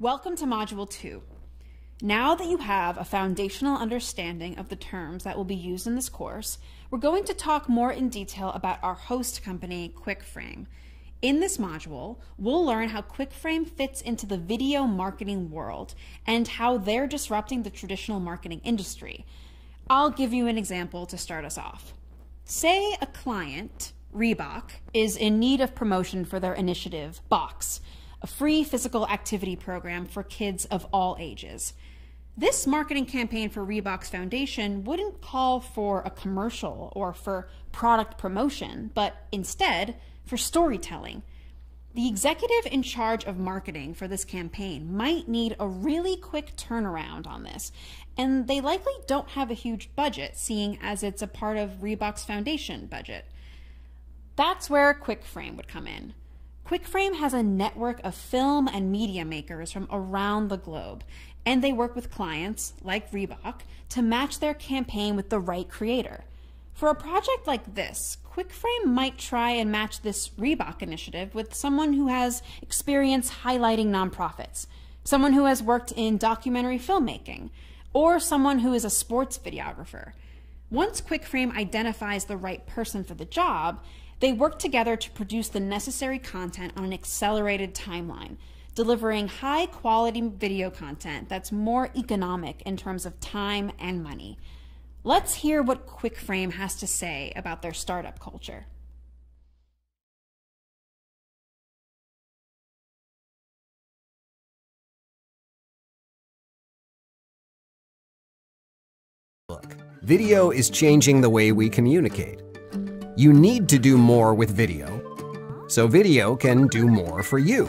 Welcome to Module 2. Now that you have a foundational understanding of the terms that will be used in this course, we're going to talk more in detail about our host company, QuickFrame. In this module, we'll learn how QuickFrame fits into the video marketing world and how they're disrupting the traditional marketing industry. I'll give you an example to start us off. Say a client, Reebok, is in need of promotion for their initiative, BOKS a free physical activity program for kids of all ages. This marketing campaign for Reebok's foundation wouldn't call for a commercial or for product promotion, but instead for storytelling. The executive in charge of marketing for this campaign might need a really quick turnaround on this, and they likely don't have a huge budget, seeing as it's a part of Reebok's foundation budget. That's where QuickFrame would come in. QuickFrame has a network of film and media makers from around the globe, and they work with clients, like Reebok, to match their campaign with the right creator. For a project like this, QuickFrame might try and match this Reebok initiative with someone who has experience highlighting nonprofits, someone who has worked in documentary filmmaking, or someone who is a sports videographer. Once QuickFrame identifies the right person for the job, they work together to produce the necessary content on an accelerated timeline, delivering high quality video content that's more economic in terms of time and money. Let's hear what QuickFrame has to say about their startup culture. Look, video is changing the way we communicate. You need to do more with video, so video can do more for you.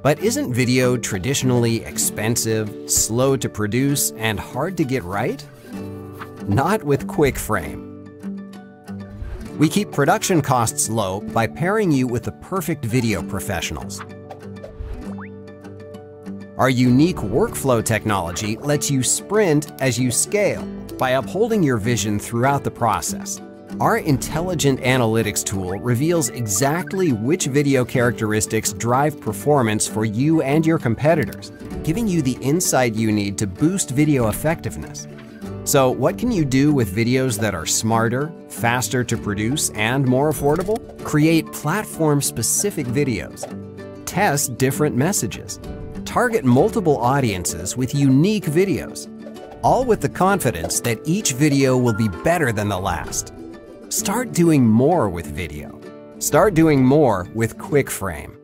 But isn't video traditionally expensive, slow to produce, and hard to get right? Not with QuickFrame. We keep production costs low by pairing you with the perfect video professionals. Our unique workflow technology lets you sprint as you scale by upholding your vision throughout the process. Our intelligent analytics tool reveals exactly which video characteristics drive performance for you and your competitors, giving you the insight you need to boost video effectiveness. So, what can you do with videos that are smarter, faster to produce, and more affordable? Create platform specific videos. Test different messages. Target multiple audiences with unique videos. All with the confidence that each video will be better than the last. Start doing more with video. Start doing more with QuickFrame.